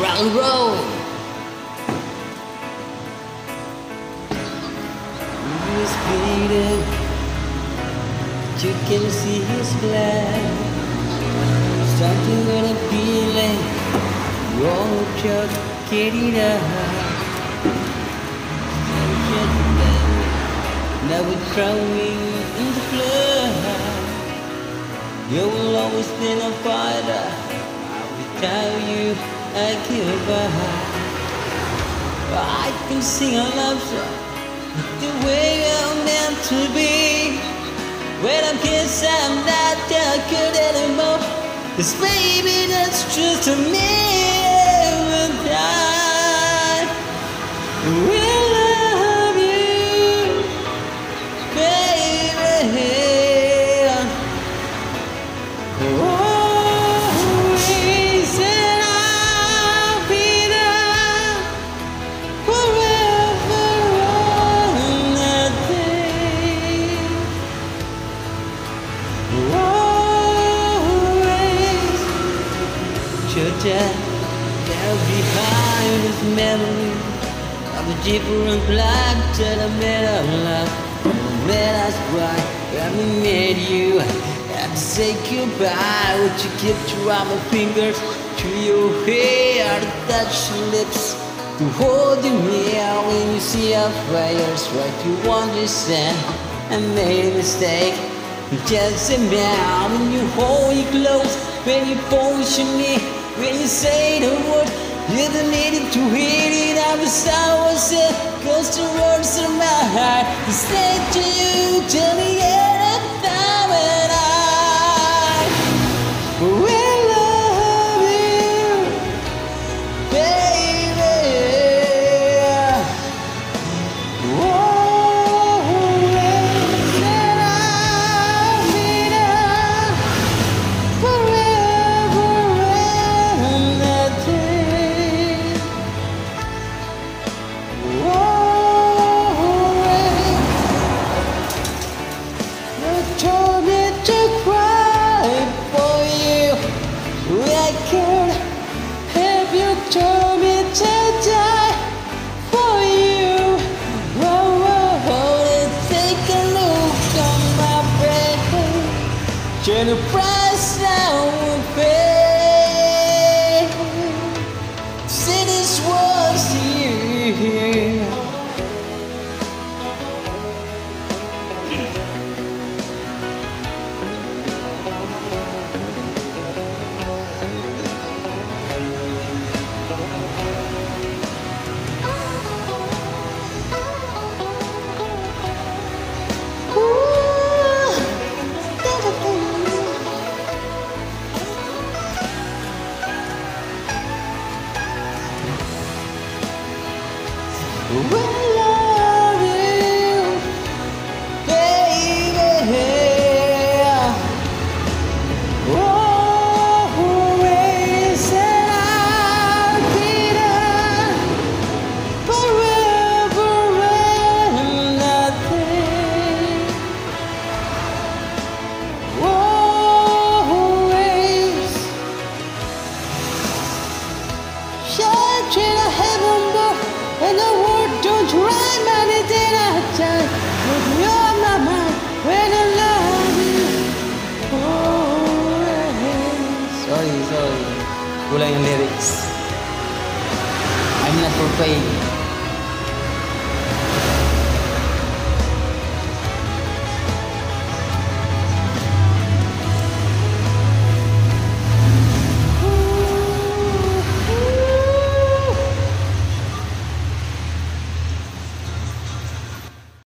rock and roll. He's bleeding, but you can see his blood. Something gonna be like you're just getting up. Now we're throwing in the blood. You will always be a fighter. I will tell you I give up. I can sing a love song the way I'm meant to be. When I'm kissed, I'm not that good anymore. Cause baby, that's just a million times. Should there behind this memory of a different life that I met of love. Met us right when we met you. Had to say goodbye, would you get to my fingers to your hair, to touch your lips, to hold you near when you see our fires, right? You understand, I made a mistake. Just a man when you hold you close, when you push me, when you say the word, you don't need to hear it. I was always it goes to words in my heart. Say to you till the brain. Turn the Kulang yung lyrics. I'm not paying.